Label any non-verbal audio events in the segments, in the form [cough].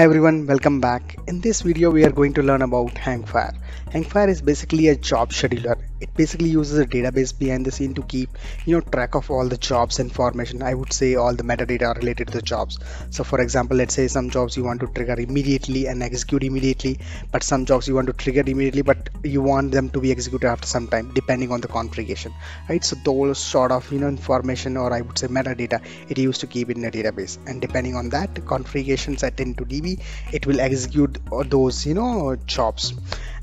Hi everyone, welcome back. In this video we are going to learn about Hangfire. Hangfire is basically a job scheduler. It basically uses a database behind the scene to keep you know track of all the jobs information. I would say all the metadata related to the jobs. So for example, let's say some jobs you want to trigger immediately and execute immediately, but some jobs you want to trigger immediately but you want them to be executed after some time depending on the configuration. Right? So those sort of you know information or I would say metadata it used to keep in a database and depending on that configuration set into DB it will execute those you know jobs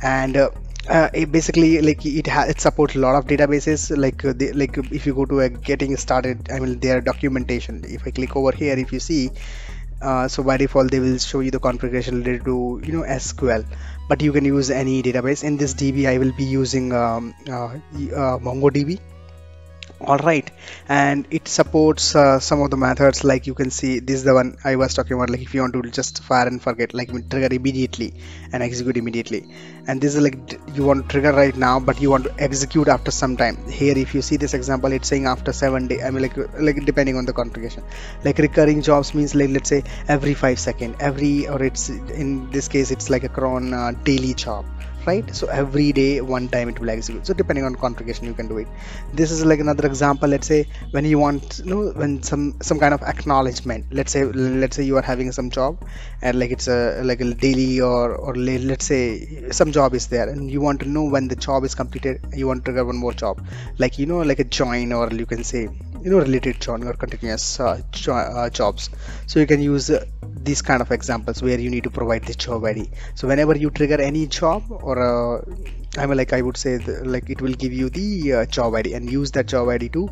and uh, uh, it basically like it ha- it supports a lot of databases. Like uh, like if you go to a getting started i mean their documentation. If i click over here if you see uh, so by default they will show you the configuration related to you know sql but you can use any database. In this db i will be using um, uh, uh, mongodb all right. And it supports uh, some of the methods like you can see this is the one i was talking about like if you want to just fire and forget like trigger immediately and execute immediately. And this is like you want to trigger right now but you want to execute after some time. Here if you see this example it's saying after seven day i mean like like depending on the configuration. Like recurring jobs means like let's say every five second every or it's in this case it's like a cron uh, daily job right? So every day one time it will execute. So depending on configuration you can do it. This is like another example. Let's say when you want you know when some some kind of acknowledgement. Let's say let's say you are having some job and like it's a like a daily or or let's say some job is there and you want to know when the job is completed you want to trigger one more job. Like you know like a join or you can say you know related join or continuous uh, jo uh, jobs. So you can use uh, these kind of examples where you need to provide the job ID so whenever you trigger any job or uh, I mean like I would say the, like it will give you the uh, job ID and use that job ID to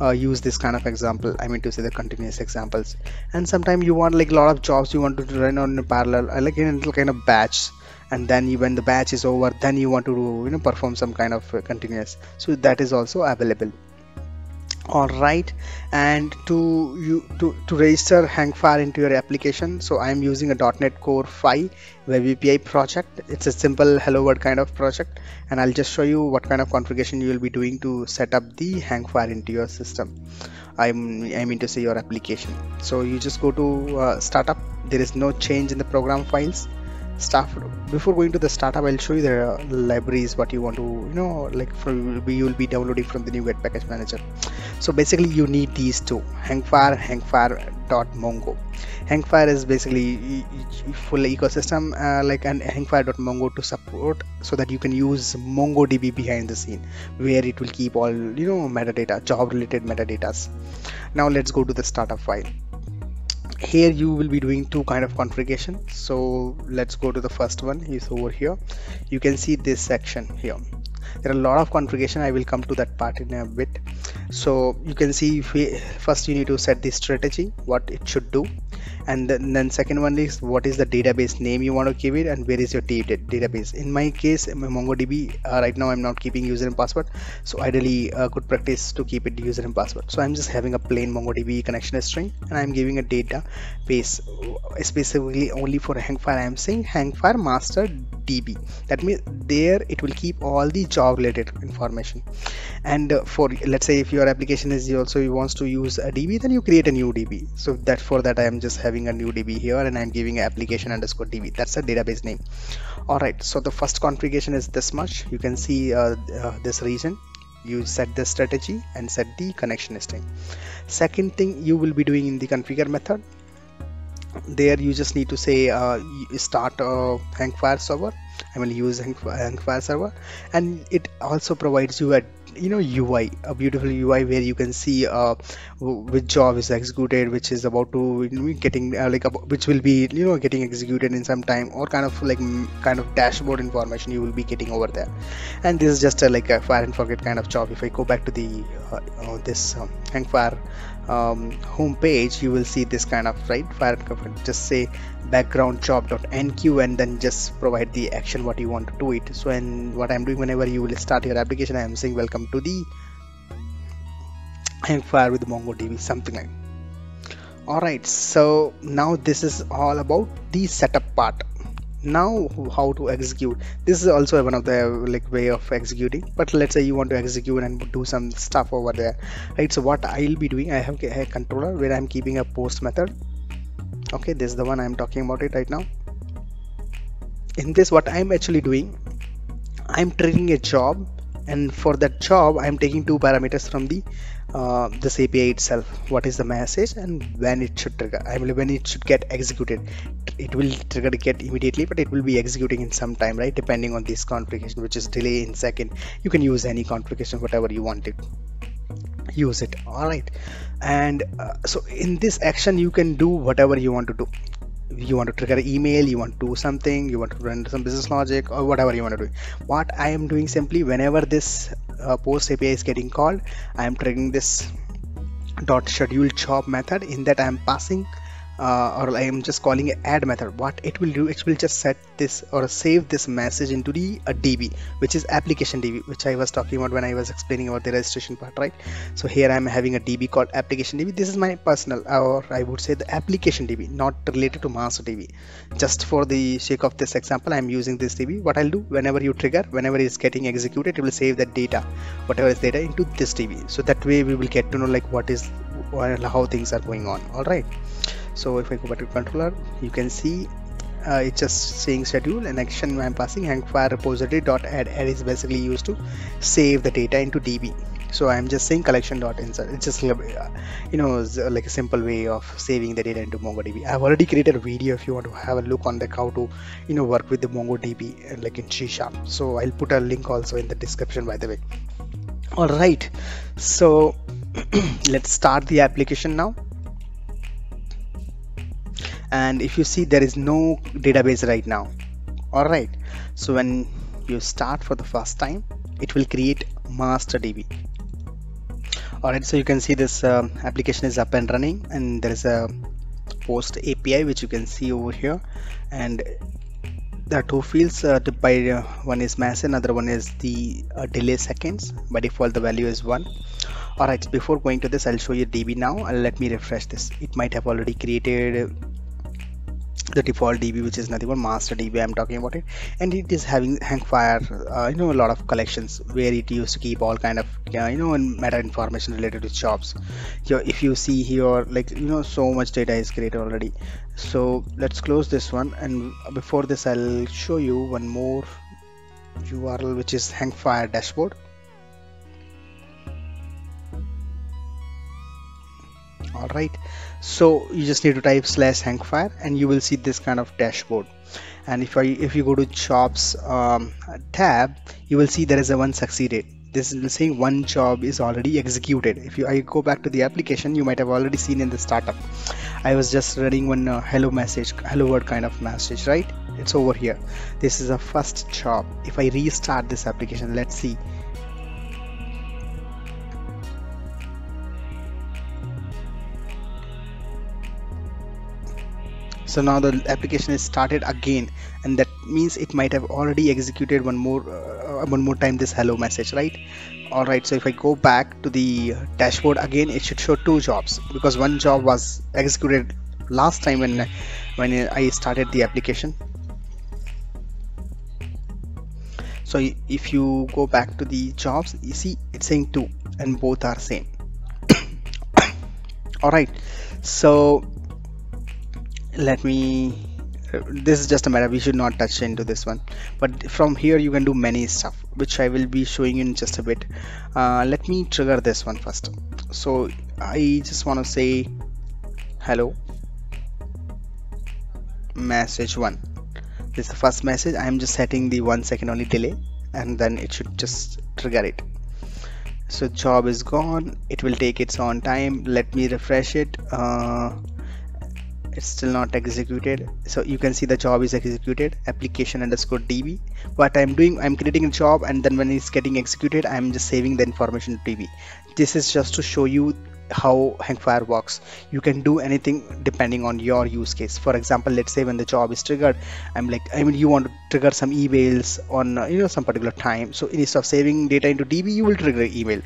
uh, use this kind of example I mean to say the continuous examples. And sometimes you want like a lot of jobs you want to run on parallel like in a little kind of batch. And then when the batch is over then you want to do, you know perform some kind of continuous. So that is also available all right and to you to, to register hangfire into your application. So i'm using a net core 5 web api project. It's a simple hello world kind of project and i'll just show you what kind of configuration you will be doing to set up the hangfire into your system. I'm i mean to say your application. So you just go to uh, startup. There is no change in the program files stuff before going to the startup i'll show you the libraries what you want to you know like from you will be downloading from the new NuGet package manager. So basically you need these two hangfire hangfire.mongo hangfire is basically full ecosystem uh, like an hangfire.mongo to support so that you can use mongodb behind the scene where it will keep all you know metadata job related metadatas. Now let's go to the startup file here you will be doing two kind of configuration. So let's go to the first one is over here. You can see this section here. There are a lot of configuration. I will come to that part in a bit. So you can see we, first you need to set the strategy what it should do and then, then second one is what is the database name you want to give it and where is your database? In my case mongodb uh, right now i'm not keeping user and password. So ideally a good practice to keep it user and password. So i'm just having a plain mongodb connection string and i'm giving a database specifically only for hangfire. I'm saying hangfire master db that means there it will keep all the job related information. And uh, for let's say if your application is also wants to use a db then you create a new db so that for that i am just having a new db here and i'm giving application underscore db that's a database name. All right. So the first configuration is this much. You can see uh, uh, this region. You set the strategy and set the connection string. Second thing you will be doing in the configure method there you just need to say uh, start a hangfire server. I will use hangfire server. And it also provides you a you know UI a beautiful UI where you can see uh, which job is executed which is about to getting uh, like which will be you know getting executed in some time or kind of like kind of dashboard information you will be getting over there. And this is just a, like a fire and forget kind of job. If I go back to the uh, uh this um, hangfire um, home page you will see this kind of right fire just say background job.enqueue and then just provide the action what you want to do it. So and what i'm doing whenever you will start your application i am saying welcome to the fire with mongodb something like all right so now this is all about the setup part now how to execute? This is also one of the like way of executing. But let's say you want to execute and do some stuff over there right? So what i'll be doing i have a controller where i'm keeping a post method. Okay this is the one i'm talking about it right now. In this what i'm actually doing i'm triggering a job and for that job i'm taking two parameters from the uh, this API itself. What is the message and when it should trigger I mean when it should get executed. It will trigger get immediately but it will be executing in some time right? Depending on this configuration which is delay in second. You can use any configuration whatever you want it. Use it. All right. And uh, so in this action you can do whatever you want to do you want to trigger email you want to do something you want to run some business logic or whatever you want to do. What i am doing simply whenever this uh, post api is getting called i am triggering this dot schedule job method in that i am passing uh, or I am just calling it add method. What it will do it will just set this or save this message into the a DB which is application DB which I was talking about when I was explaining about the registration part right? So here I'm having a DB called application DB this is my personal or I would say the application DB not related to master DB just for the sake of this example I'm using this DB what I'll do whenever you trigger whenever it's getting executed it will save that data whatever is data into this DB so that way we will get to know like what is how things are going on. All right so if I go back to controller you can see uh, it's just saying schedule and action I'm passing hangfire repository dot add add is basically used to save the data into DB so I'm just saying collection dot insert. It's just uh, you know uh, like a simple way of saving the data into MongoDB. I've already created a video if you want to have a look on like how to you know work with the MongoDB uh, like in C sharp. So I'll put a link also in the description by the way. All right. So [clears throat] let's start the application now and if you see there is no database right now. All right so when you start for the first time it will create master db all right so you can see this um, application is up and running and there is a post api which you can see over here. And there are two fields uh, by uh, one is mass another one is the uh, delay seconds. By default the value is one. All right before going to this i'll show you db now. Let me refresh this. It might have already created the default db which is nothing but master db i'm talking about it. And it is having hangfire uh, you know a lot of collections where it used to keep all kind of you know meta information related to jobs here if you see here like you know so much data is created already. So let's close this one. And before this i'll show you one more url which is hangfire dashboard all right so you just need to type slash hangfire and you will see this kind of dashboard. And if I if you go to jobs um, tab you will see there is a one succeeded this is saying one job is already executed. If you I go back to the application you might have already seen in the startup. I was just running one uh, hello message hello world kind of message right? It's over here. This is a first job. If I restart this application let's see so now the application is started again and that means it might have already executed one more uh, one more time this hello message right? All right so if i go back to the dashboard again it should show two jobs because one job was executed last time when when i started the application. So if you go back to the jobs you see it's saying two and both are same. [coughs] All right so let me this is just a matter we should not touch into this one. But from here you can do many stuff which I will be showing you in just a bit. Uh, let me trigger this one first. So I just want to say hello. Message one. This is the first message. I am just setting the one second only delay and then it should just trigger it. So job is gone. It will take its own time. Let me refresh it. Uh, it's still not executed. So you can see the job is executed application underscore db what i'm doing i'm creating a job and then when it's getting executed i'm just saving the information to db this is just to show you how hangfire works. You can do anything depending on your use case. For example let's say when the job is triggered i'm like i mean you want to trigger some emails on uh, you know some particular time. So instead of saving data into db you will trigger email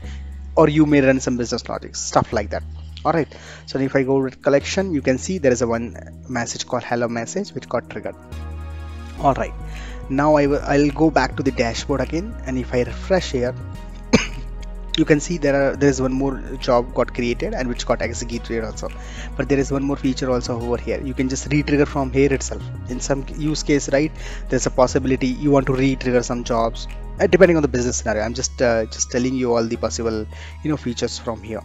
or you may run some business logic stuff like that all right so if i go with collection you can see there is a one message called hello message which got triggered. All right now I will I'll go back to the dashboard again and if I refresh here you can see there are there is one more job got created and which got executed also. But there is one more feature also over here. You can just re-trigger from here itself. In some use case right there's a possibility you want to re-trigger some jobs uh, depending on the business scenario. I'm just uh, just telling you all the possible you know features from here.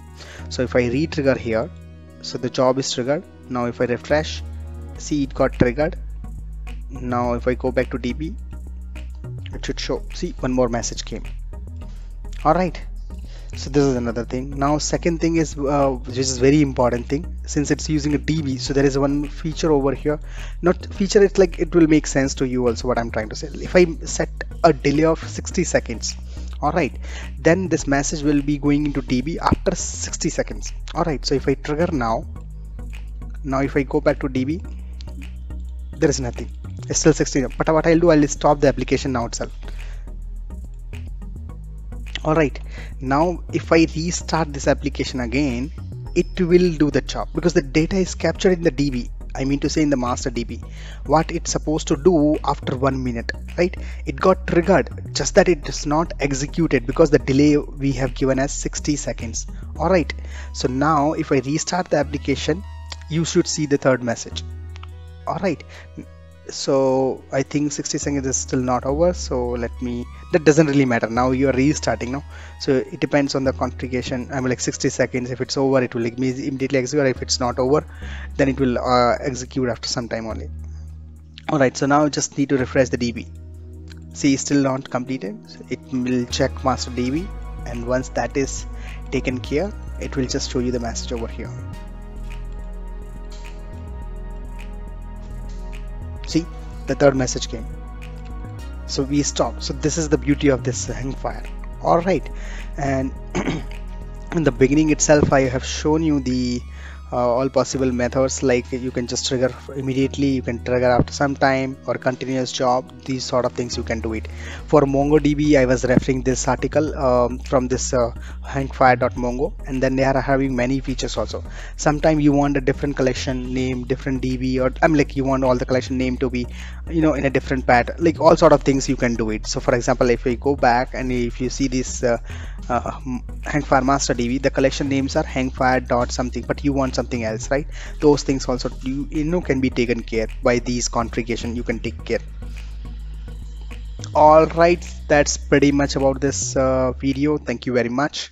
So if i re-trigger here so the job is triggered. Now if i refresh see it got triggered. Now if i go back to db it should show. See one more message came. All right so this is another thing. Now second thing is uh, which is very important thing since it's using a db so there is one feature over here. Not feature it's like it will make sense to you also what i'm trying to say. If i set a delay of 60 seconds all right then this message will be going into db after 60 seconds. All right so if i trigger now now if i go back to db there is nothing. It's still 60 but what i'll do i'll stop the application now itself alright now if I restart this application again it will do the job because the data is captured in the DB I mean to say in the master DB what it's supposed to do after one minute right? It got triggered just that it is not executed because the delay we have given as 60 seconds. Alright so now if I restart the application you should see the third message. Alright so I think 60 seconds is still not over. So let me that doesn't really matter. Now you are restarting now so it depends on the configuration. I'm like 60 seconds if it's over it will immediately execute if it's not over then it will uh, execute after some time only. Alright so now just need to refresh the DB see still not completed. So it will check master DB and once that is taken care it will just show you the message over here. See? The third message came so we stop. So this is the beauty of this hangfire all right. And [clears throat] in the beginning itself I have shown you the uh, all possible methods like you can just trigger immediately you can trigger after some time or continuous job these sort of things you can do it. For mongodb i was referring this article um, from this uh, hangfire.mongo and then they are having many features also. Sometimes you want a different collection name different db or i'm like you want all the collection name to be you know in a different pattern like all sort of things you can do it. So for example if we go back and if you see this uh, uh, hangfire master db the collection names are hangfire dot something but you want something else right? Those things also you, you know can be taken care by these configuration you can take care. All right that's pretty much about this uh, video. Thank you very much